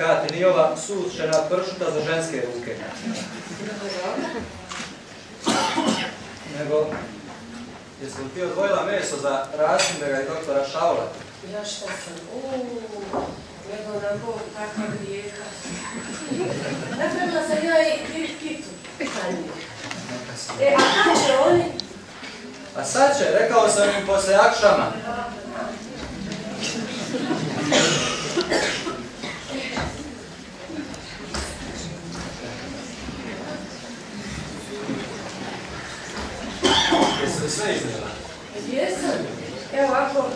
Ma neka Kati, nije ova sušena pršuta za ženske ruke. Nego, jesi li ti odvojila meso za Rasimira i doktora Šaula? Ja šta sam? Uuu, nego nam Bog takva grijeha. Napravila sam ja i ki- kitu. E, a kad će oni? A sad će, rekao sam im posle akšama. Sve iznijela? Jesam. Evo ako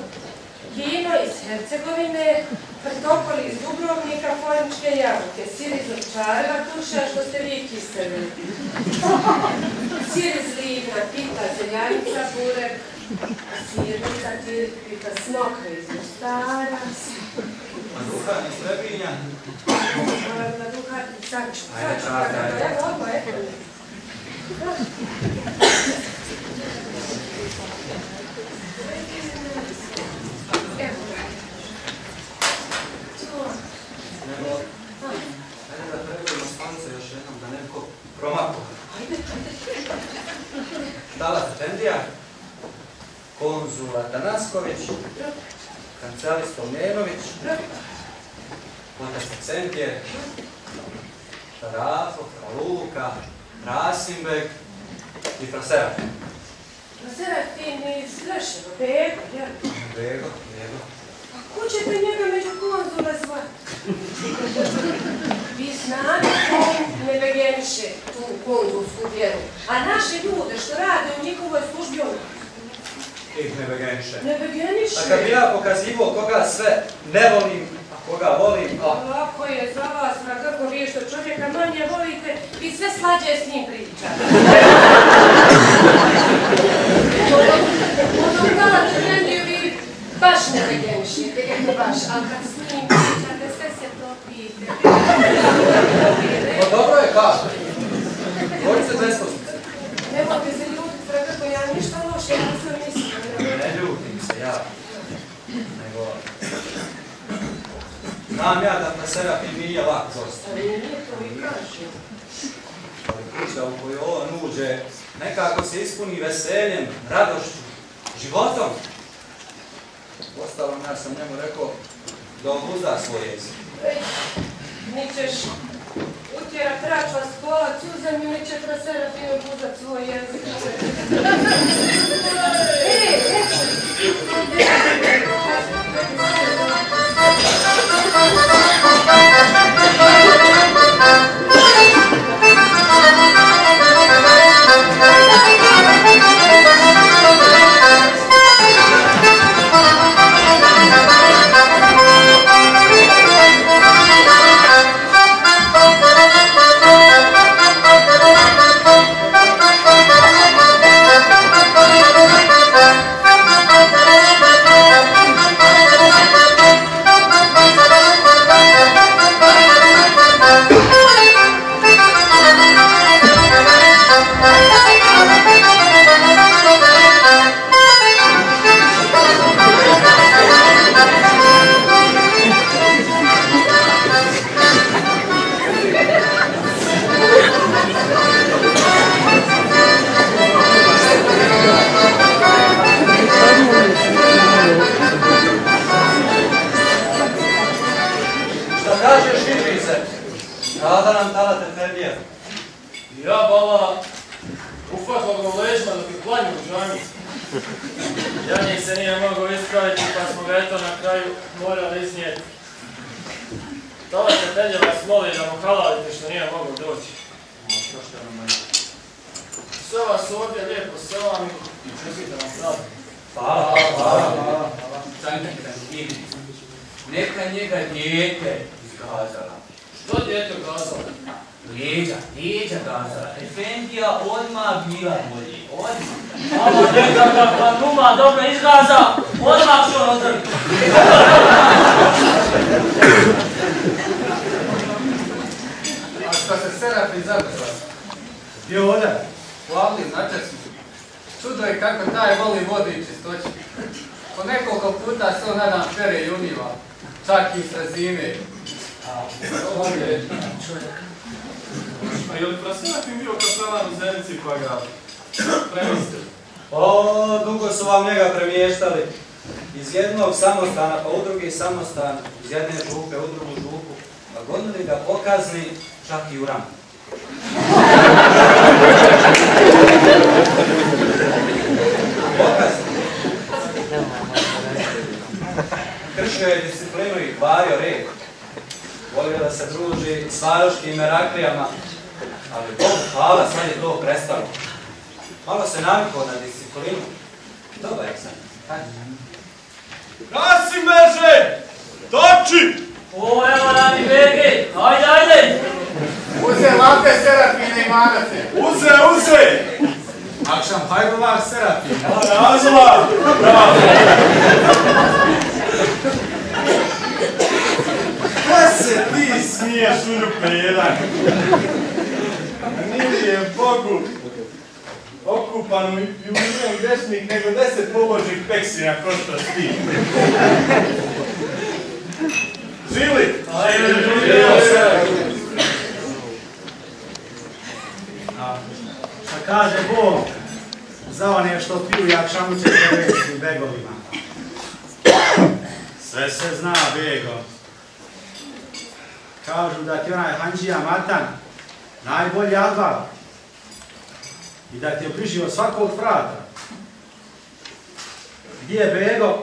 Kino iz Hercegovine, Prtopol iz Dubrovnika, Fojničke jabuke, sir iz Ovčareva, tuša što ste vi kiselili. Sir iz Livna, pita zeljanica, burek, sirnica, pita smokve iz Mostara, A duhan iz Trebinja? na duha, sad ću, Ajde, sad ću, evo, evo. Dala Stipendija, konzul Atanasković, kancelarist Omljenović, otac Akcentje, Rafo, Luka, Rasimbek i Frasera. Na Serafin iz Leševa, Bego, jel? Bego, Bego. Pa ko ćete njega među konzule zvati? Vi znate ko ne vegeniše tu konzulsku vjeru, a naše ljude što rade u njihovoj službi, on Ih ne vegeniše. ne vegeniše. A kad bi ja pokazivo koga sve ne volim, a koga volim, a Lako je za vas, ma kako vi što čovjeka manje volite i sve slađe s njim pričate. Ono trendiju vi baš ne eto baš, ali kad s njim pričate sve se topite. pa dobro je kaže. Dvojice besposlice. Nemojte se ljutiti, kako ja ništa loše nisam mislila. Ne ljutim se ja. Nego... Znam ja da na Serafin nije lak zosta. Ali nije to i kažu. Ali kuća u kojoj nekako se ispuni veseljem, radošću, životom. Ostalom, ja sam njemu rekao da obuzda svoj jezik. Ej, ni ćeš utjerat račva s kola u zemlju, ni će Serafinu buzat svoj jezik. Ej, eto. Ga pa numa dobro izgaza, odmah što odrvi. A što se Serafin zadržao? Bio ovdje? Plavli značaci. Čudo je kako taj voli vodu i čistoću. Po nekoliko puta se on nadam pere i umiva. Čak i s razine. A je li Prasinafin bio kapelan u Zenici pa ga premislio? O, dugo su vam njega premještali. Iz jednog samostana pa u drugi samostan, iz jedne župe u drugu župu. Pa gonili ga pokazni čak i u ram. Pokazni. Kršio je disciplinu i kvario red. Volio da se druži s varoškim meraklijama, ali Bogu hvala, sad je to prestalo. Malo se navikao na disciplinu. Dobar je sad. Krasimerže! Toči! O, evo radi bege, ajde, ajde. Uze lape Serafine i manace. Uze, uze! Akšam hajrovar Serafin. Razla! Bravo! Kaj se ti smiješ urupe jedan? Nije je Bogu i umiren grešnik nego deset pobožnih peksija ko što ti. Žili! Ajde, Živio se! Šta kaže Bog za one što piju jak šamuće s begovima. Sve se zna, bego. Kažu da ti onaj Hanđija Matan najbolji adval i da ti je bliži od svakog frata. Gdje je bego?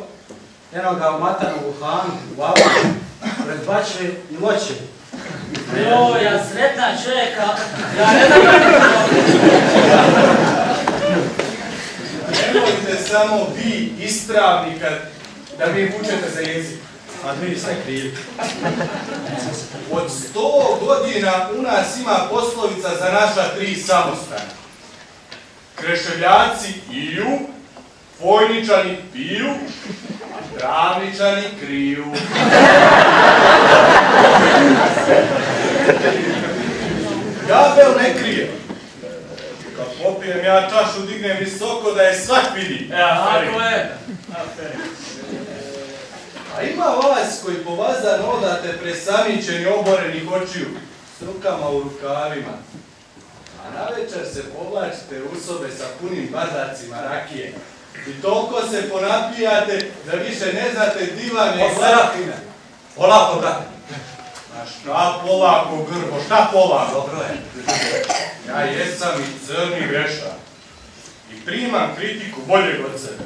Eno ga u Matanu u Hanu, u Avu, pred Bačve i Loće. Jo, ja sretna čovjeka, ja ne znam Nemojte samo vi istravni kad da mi vučete za jezik. A mi sve krivi. Od sto godina u nas ima poslovica za naša tri samostana. Kreševljaci iju, Fojničani piju, a Travničani kriju. Jabel ne krije. Kad popijem ja čašu, dignem visoko da je svak vidi. E, ako je. A ima vas koji po vazdan odate presamićeni oborenih očiju s rukama u rukavima. Na večer se povlačite u sobe sa punim bazacima rakije. I toliko se ponapijate da više ne znate di vam je O, Serafine! Polako, brate. A šta polako grbo, šta polako? Dobro je. Ja jesam i crni veša. I primam kritiku boljeg od sebe.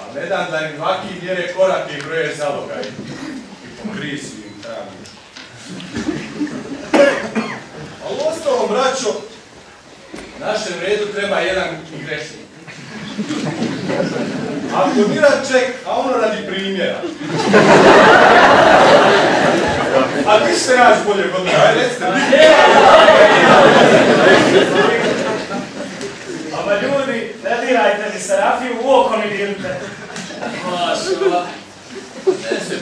A ne dam da im vaki mjere korake i broje zalogaj. I po krisi im travim. Ali ostalom, braćo, našem redu treba jedan grešnik. Ako ček, a ono radi primjera. A ti ste naš bolje od mene, ajde recite, Ama ljudi, ne dirajte mi Serafiju, u oko mi dirite. Mašala. Ne se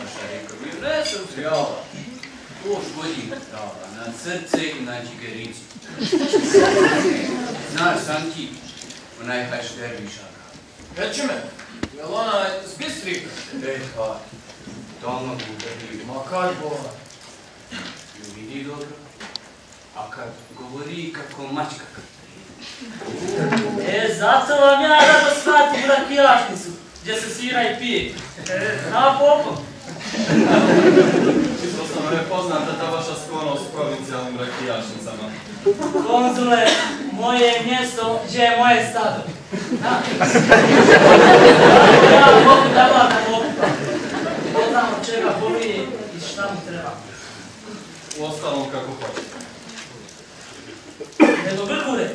Mašariko. Ne sam zjava. Bož vodi prava na srce i na džigericu. Znaš, sam ti, onaj hašter višaka. Reći me, jel ona s Bistrika? Ej, ha, doma guberni, Ma kaj bola? vidi dobro. A kad govori kako mačka kad E, zato vam ja rado shvatim rakijašnicu, gdje se svira i pije. Posebno je poznata ta vaša sklonost s provincijalnim rakijašnicama. Konzule, moje mjesto gdje je moje stado. Da. Ja mogu da vladam opupa. Poznam od čega boli i šta mu treba. U ostalom kako hoćete. Nego Grgure,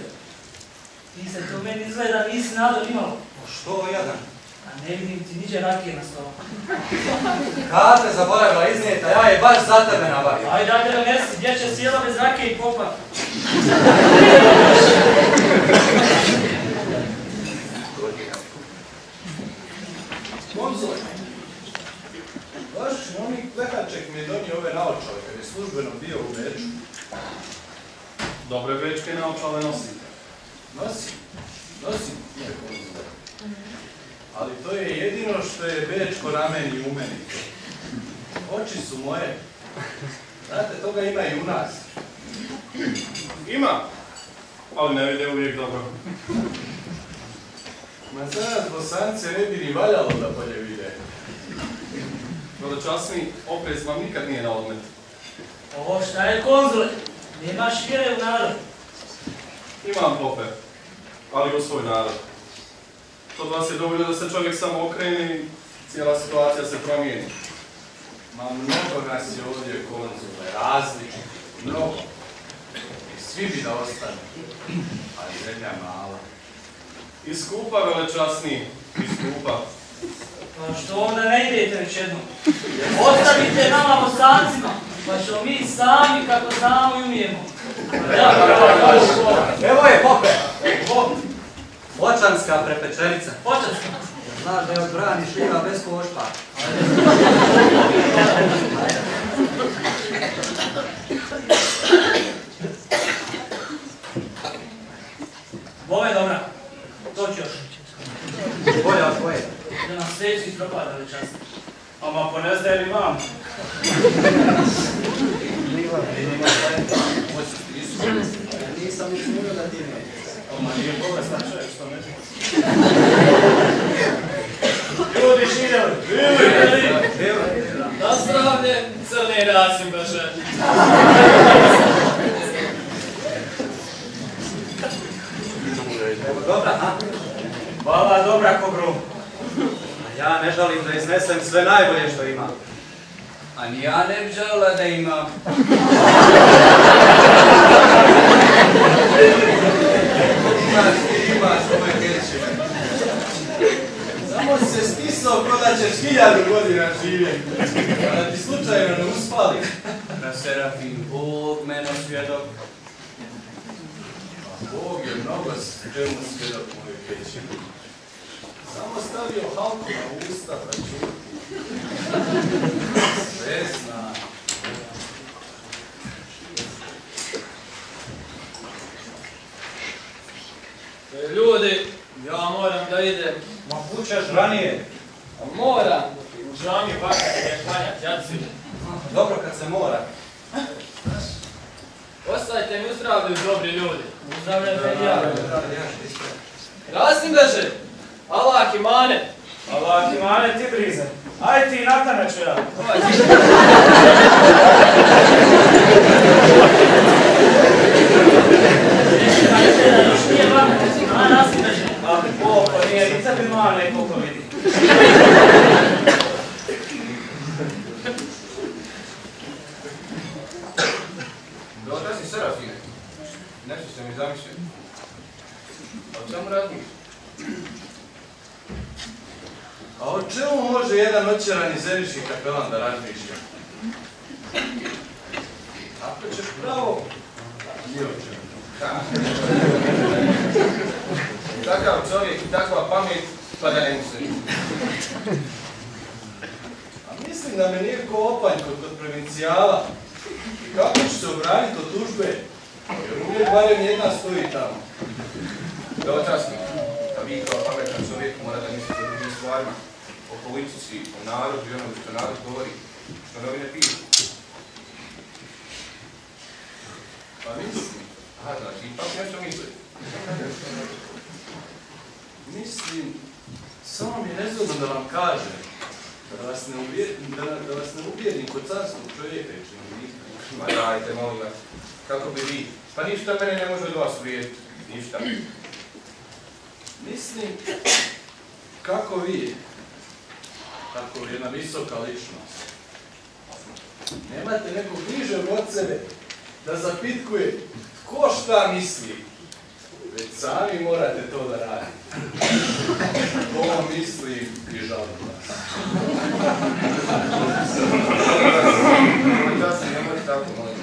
ti se to meni izgleda nisi nadal imalo. Pa što jadan? A ne vidim ti niđe rakije na stolu. Kad te zaboravila iznijeti, a ja je baš za tebe nabavio. Ajde, ajde, donesi, gdje će sjela bez rakije i popa. Konzule, vaš činovnik Plehaček mi je donio ove naočale kad je službeno bio u Beču. Dobre bečke naočale nosite. Nosim, nosim, nije. Ali to je jedino što je Bečko na meni i u meni. Oči su moje. Znate, toga ima i u nas. Ima, ali ne vide uvijek dobro. Ma za nas bosance ne bi ni valjalo da bolje vide. Veličasni oprez vam nikad nije na odmet. Ovo šta je konzule? Nemaš vjere u narod. Imam pope, ali u svoj narod. Od vas je dovoljno da se čovjek samo okrene i cijela situacija se promijeni. Ma mnogo nas je ovdje konzule, različiti, mnogo. I svi bi da ostane. Ali zemlja mala. I skupa velečasni, i skupa. Pa što onda ne idete već jednom? Ostavite nama bosancima, pa ćemo mi sami kako znamo i umijemo. Evo je pope! Očanska prepečenica. Počasko. Znaš da je od brani šljiva bez košpa. Bove dobra. To ću još. Bolja od tvoje. Da nam sveći ispropada večasno. Ama ne zna li vam? Nisam ni smio da ti živjeli! Na zdravlje, dobra, dobra. A ja ne želim da iznesem sve najbolje što imam. A ni ja ne bi da imam. Imaš, imaš ove kećeve. Samo se stisao ko da ćeš hiljadu godina živjeti. A da ti slučajno ne uspali. Na Serafin, Bog meno svjedok. Bog je mnogo s čemu svjedok kećeve. Samo stavio halku na usta pa čuti. Sve zna. E, Ljudi, ja moram da idem. Ma kućeš ranije. A moram. U džami baka je klanjat, jaci. Dobro kad se mora. Ostajte mi u zdravlju, dobri ljudi. Uzdravljaj me ja. Rasim beže. Allah imane. Allah mane ti brize. Aj ti Natana ću ja. Vam, a nas i beže. A koliko nije, vidi. Dobro si Serafine. Se mi zamišlja. O čemu razmišljaš? A o čemu može jedan očarani zeliški kapelan da razmišlja? Ako ćeš pravo, ni o čemu. Takav čovjek i takva pamet, pa da ne misli. A mislim da me nije ko opanjko kod provincijala. Kako ću se obraniti od tužbe? Uvijek barem jedna stoji tamo. Evo časnik, a vi kao pametan čovjek mora da mislite o drugim stvarima, o politici, o narodu i onome što narod govori, što novine pišu. Pa mislim, Aha, znači, ipak nešto misli. mislim, samo mi je nezgodno da vam kažem, da vas ne uvjerim, da, da vas ne uvjerim kod carskog čovjeka i činovnika. Ma dajte, molim vas, kako bi vi, Pa ništa mene ne može od vas uvijeti. Ništa. Mislim, kako vi, kako jedna visoka ličnost, nemate nekog nižeg od sebe da zapitkuje ko šta misli, već sami morate to da radite. Ko misli i žalim vas. Ja se nemoj tako, molim.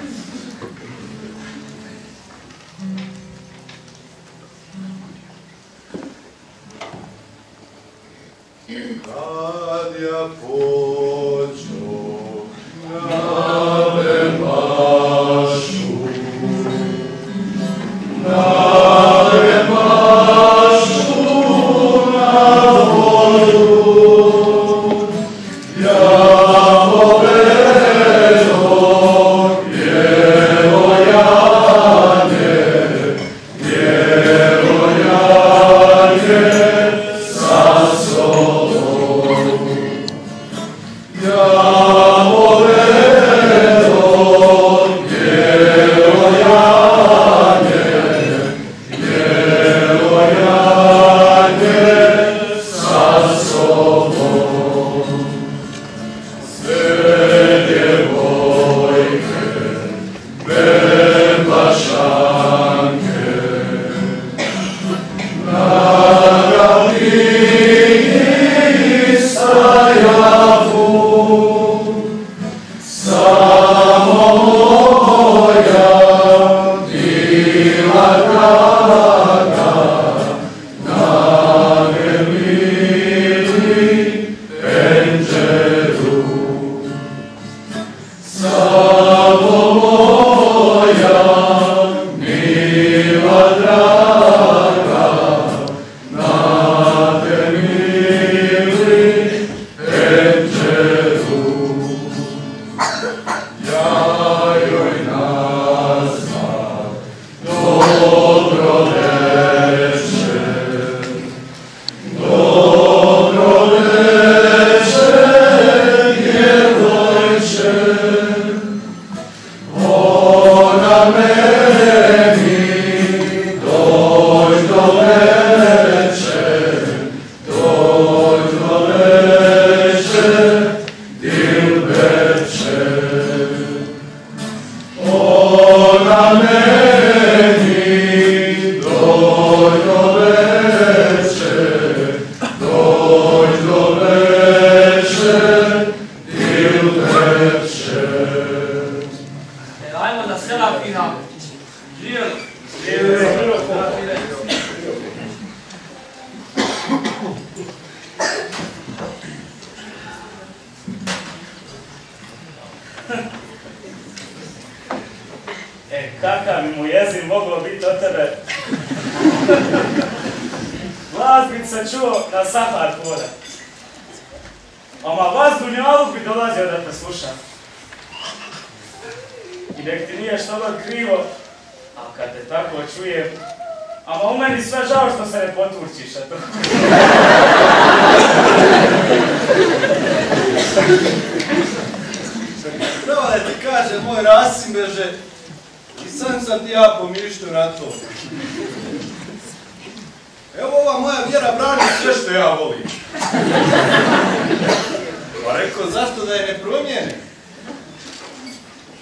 Pravo da ti kaže moj Rasimbeže, i sam sam ti ja pomišljao na to. Evo ova moja vjera brani sve što ja volim. Pa rekao, zašto da je ne promijenim?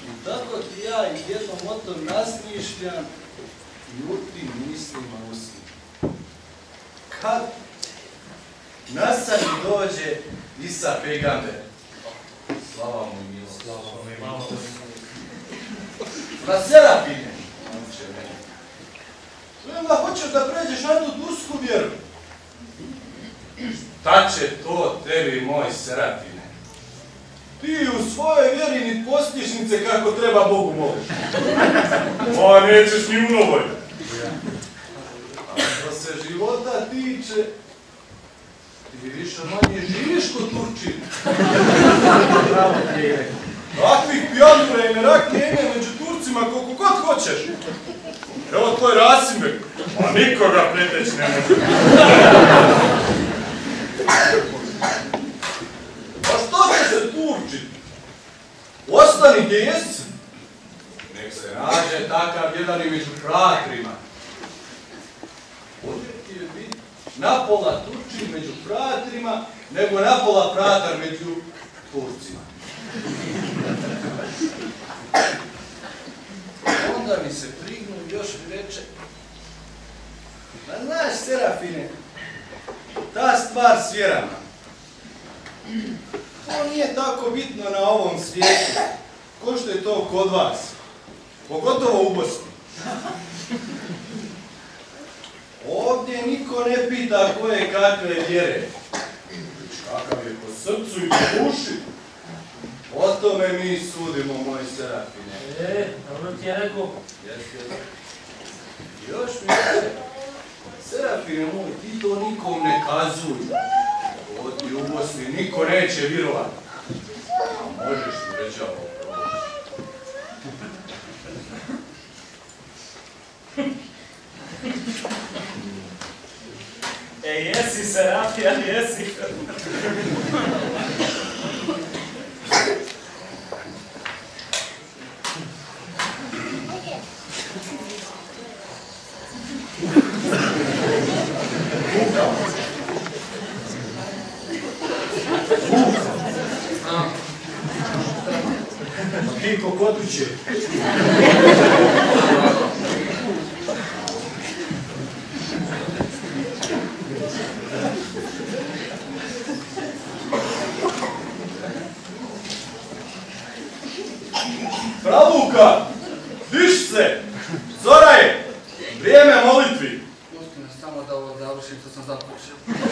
I tako ti ja jednom o tom razmišljam i u tim mislima usnim. Kad nasa mi dođe Isa Pegamber, slava mu i milost. Na Serapine, on će meni. I onda hoćeš da pređeš na tu tursku vjeru. Šta će to tebi, moj Serapine? Ti u svojoj vjeri ni postišnice kako treba Bogu moliš. Pa nećeš ni u novoj. A što se života tiče, ti više manje živiš kod Turčina. Pravo ti je rekao. Takvih pijandura i meraknije ima među Turcima koliko god hoćeš. Evo tvoj Rasimbek. Pa nikoga preteći ne može. Pa što će se Turčit? Ostani gdje jesi. Nek se nađe takav jedan i među fratrima. Bolje ti je biti napola Turčin među fratrima, nego napola fratar među Turcima. Onda mi se prignu još mi reče, Ma znaš, Serafine, ta stvar s vjerama, to nije tako bitno na ovom svijetu, ko što je to kod vas, pogotovo u Bosni. Ovdje niko ne pita koje kakve vjere, kakav je po srcu i po duši. O tome mi sudimo, moj Serafine. E, dobro ti je rekao. Jesi, jesi. Još mi reče, Serafine moj, ti to nikom ne kazuj. Ovdje u Bosni niko neće vjerovati. A možeš mu reći, ovo E, jesi Serafija, jesi. Ti kokotuće. Pravuka,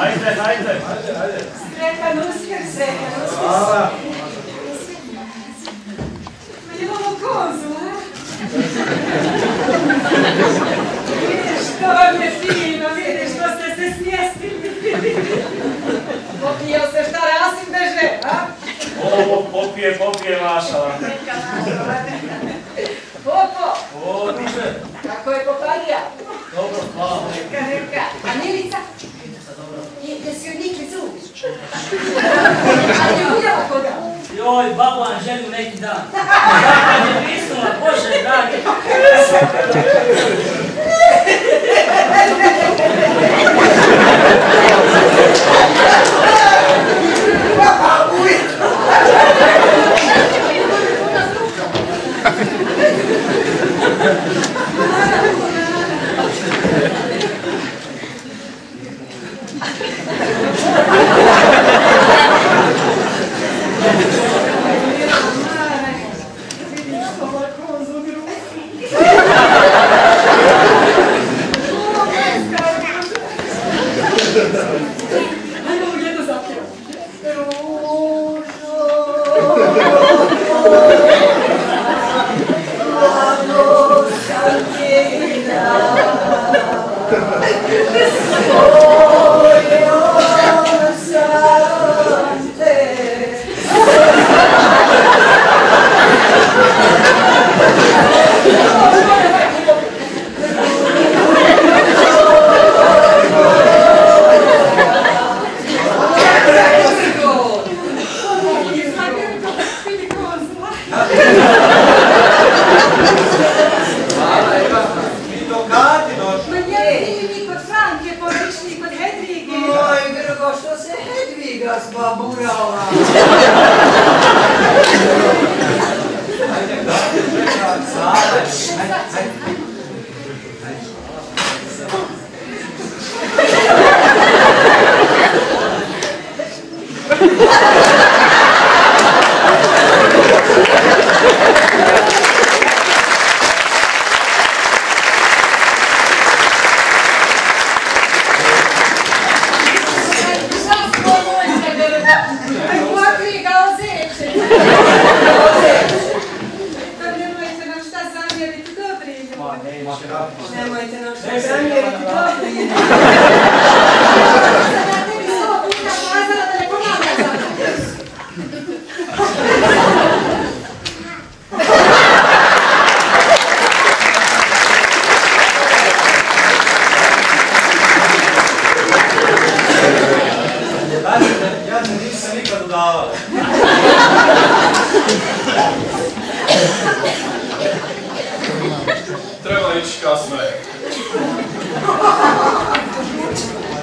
Ajde, ajde. Sretan uskr, sretan uskr. Hvala. Imamo kozu, a? Vidiš, što vam je fino, vidiš što ste se smjestili. Popio se šta Rasim beže, a? Ovo popije, popije našala. Popo, O, ruže. kako je popadija? Dobro, hvala. Neka, neka. A Milica? Je- Jesi joj nikli zubi? A je ujela koga? Joj, babu Anželju neki dan. Kako je pisnula, Bože, dragi. Vidiš, ovo Yeah. Ići kasno je.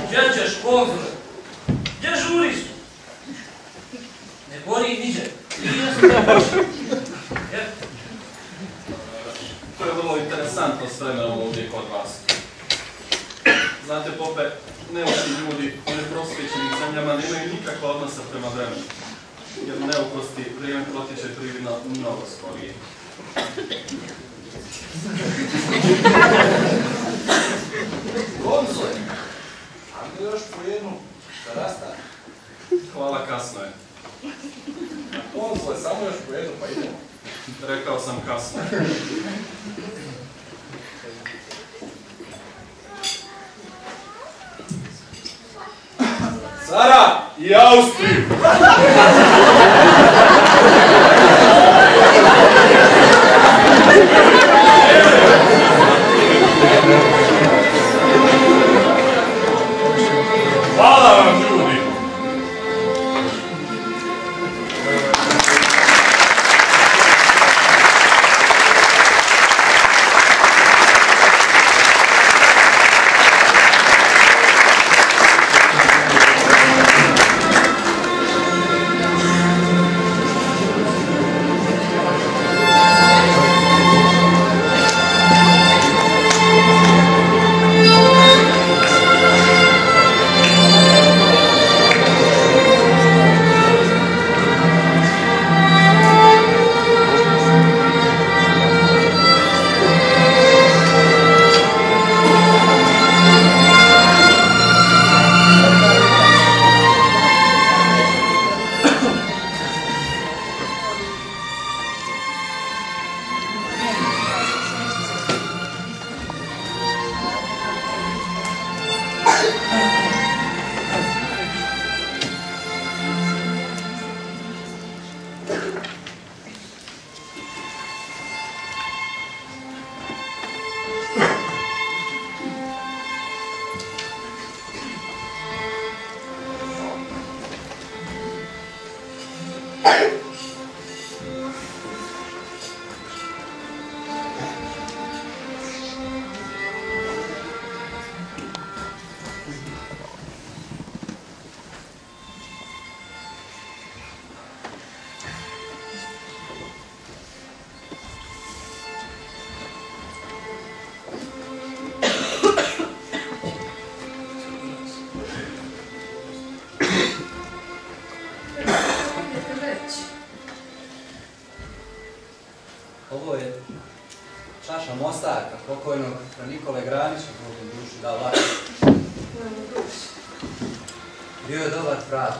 Gdje ćeš konzule? Gdje žuriš? Ne gori niđe. Nije To je vrlo interesantno s vremenom ovdje kod vas. Znate, Pope, neučni ljudi u neprosvećenim zemljama nemaju nikakva odnosa prema vremenu. Jer u neukosti vrijeme protiče prividno mnogo skorije. Konzule, a mi još po jednu za rastan. Hvala, kasno je. Konzule, samo još po jednu pa idemo. Rekao sam kasno. Sara i Austriju! Mostarka pokojnog Nikole Granića, Bog mu dušu dao lako. Bio je dobar frat.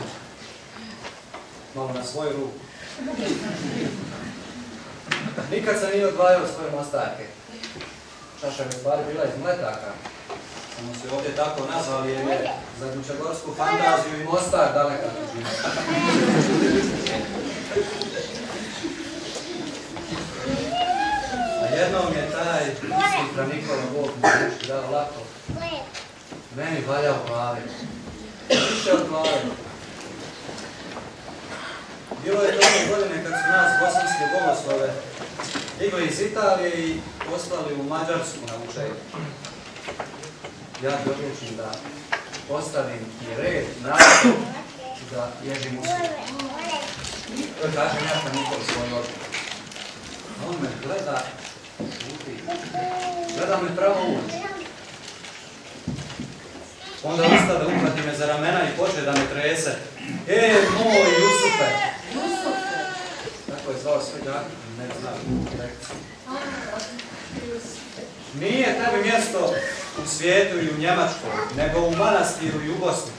Malo na svoju ruku. Nikad sam nije odvajao svoje mostarke. Čaša je stvari bila iz mletaka. Samo se ovdje tako nazvali jer je za dučagorsku fantaziju i mostar daleka. Jednom je taj fra Nikola Bog dušu dao lako. Meni valja u glavi. Više od glavi. Bilo je to one godine kad su nas bosanske bogoslove digli iz Italije i poslali u Mađarsku na učenje. Ja ti odlučim da postavim i red, narod da ježim usije. To kažem ja sam Nikol svoj. A on me gleda, gleda me pravo u. Onda ustade, uhvati me za ramena i počne da me trese. E, moj Jusufe! Tako je zvao svoj đak, ne znam. Nije tebi mjesto u svijetu i u Njemačkoj, nego u manastiru i u Bosni.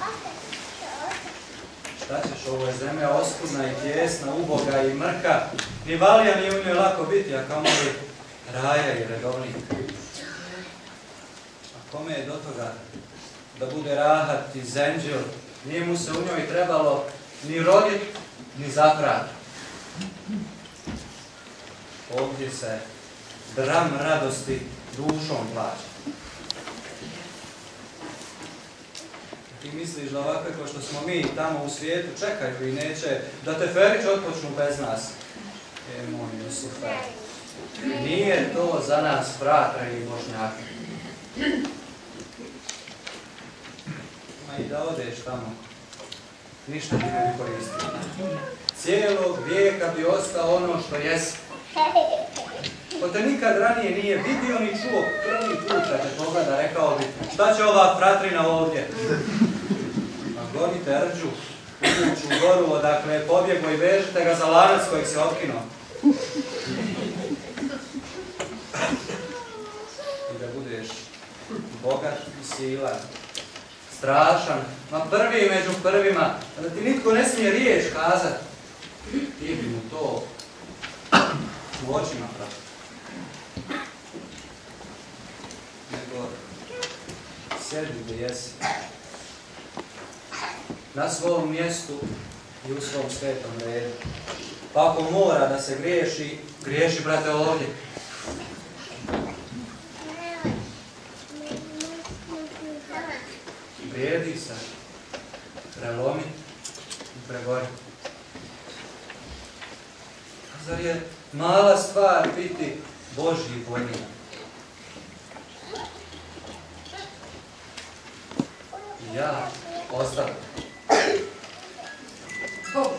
Šta ćeš, ovo je zemlja oskudna i tjesna, uboga i mrka. Ni valija nije u njoj lako biti, a kamoli raja i redovnik. A kome je do toga da bude rahat i zenđil, nije mu se u njoj trebalo ni rodit, ni zaprat. Ovdje se dram radosti dušom plaća. Ti misliš da ovakve kao što smo mi tamo u svijetu čekaju i neće da te Ferić otpočnu bez nas? E, moj Jusufe, nije to za nas fratra i bošnjaka. Ma i da odeš tamo, ništa ti ne bi koristilo. Cijelog vijeka bi ostao ono što jesi. Ko te nikad ranije nije vidio ni čuo, prvi put kad te pogleda rekao bi šta će ova fratrina ovdje? A gonite rđu, u goru odakle je i vežite ga za lanac kojeg se otkinuo. I da budeš bogat i silan, strašan, ma prvi među prvima, da ti nitko ne smije riječ kazat. Ti bi mu to u očima pravi. Nego, sjedi gdje jesi. Na svom mjestu i u svom svetom redu. Pa ako mora da se griješi, griješi, brate, ovdje. Vrijedi se, prelomi i pregori. A zar je mala stvar biti Božji vojnik? Ja ostavim. Hvala.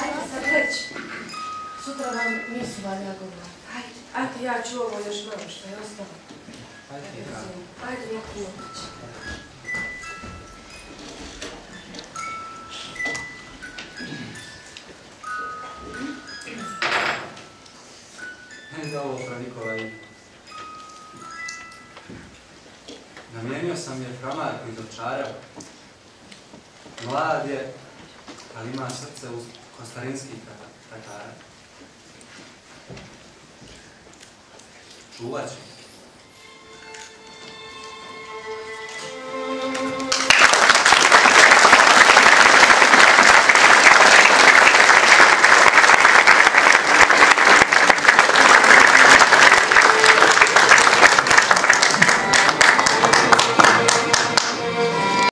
Ajde sad reći. Sutra vam nisu valja govoriti. Ajde, ajde, ja ću ovo još malo što je